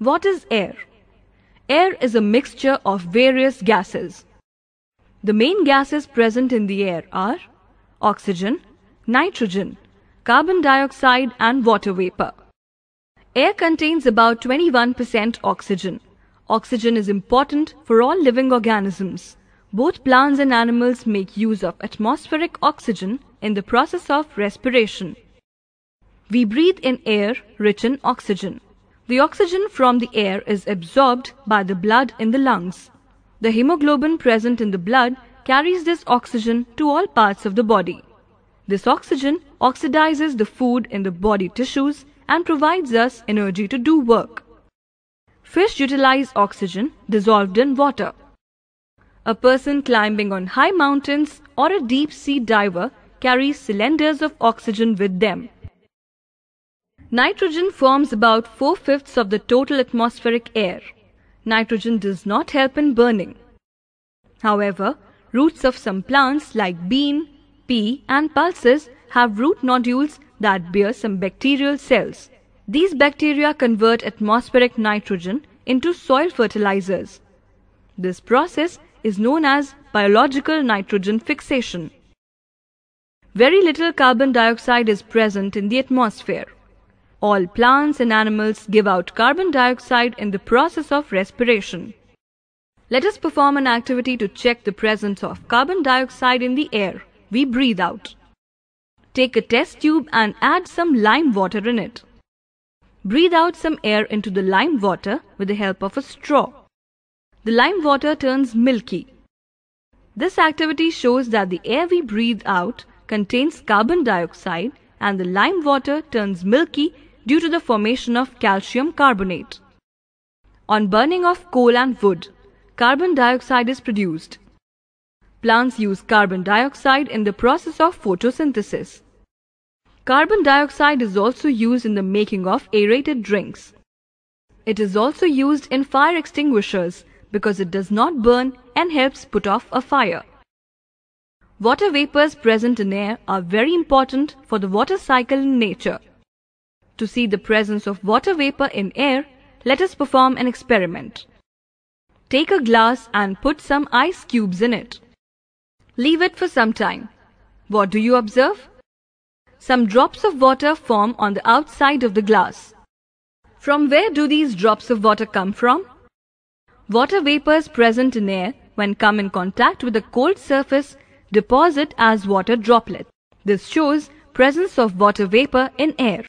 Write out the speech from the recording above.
What is air? Air is a mixture of various gases. The main gases present in the air are oxygen, nitrogen, carbon dioxide and water vapor. Air contains about 21% oxygen. Oxygen is important for all living organisms. Both plants and animals make use of atmospheric oxygen in the process of respiration. We breathe in air rich in oxygen. The oxygen from the air is absorbed by the blood in the lungs. The hemoglobin present in the blood carries this oxygen to all parts of the body. This oxygen oxidizes the food in the body tissues and provides us energy to do work. Fish utilize oxygen dissolved in water. A person climbing on high mountains or a deep sea diver carries cylinders of oxygen with them. Nitrogen forms about four-fifths of the total atmospheric air. Nitrogen does not help in burning. However, roots of some plants like bean, pea and pulses have root nodules that bear some bacterial cells. These bacteria convert atmospheric nitrogen into soil fertilizers. This process is known as biological nitrogen fixation. Very little carbon dioxide is present in the atmosphere. All plants and animals give out carbon dioxide in the process of respiration. Let us perform an activity to check the presence of carbon dioxide in the air we breathe out. Take a test tube and add some lime water in it. Breathe out some air into the lime water with the help of a straw. The lime water turns milky. This activity shows that the air we breathe out contains carbon dioxide and the lime water turns milky due to the formation of calcium carbonate. On burning of coal and wood, carbon dioxide is produced. Plants use carbon dioxide in the process of photosynthesis. Carbon dioxide is also used in the making of aerated drinks. It is also used in fire extinguishers because it does not burn and helps put off a fire. Water vapors present in air are very important for the water cycle in nature. To see the presence of water vapor in air, let us perform an experiment. Take a glass and put some ice cubes in it. Leave it for some time. What do you observe? Some drops of water form on the outside of the glass. From where do these drops of water come from? Water vapors present in air when come in contact with a cold surface deposit as water droplets. This shows presence of water vapor in air.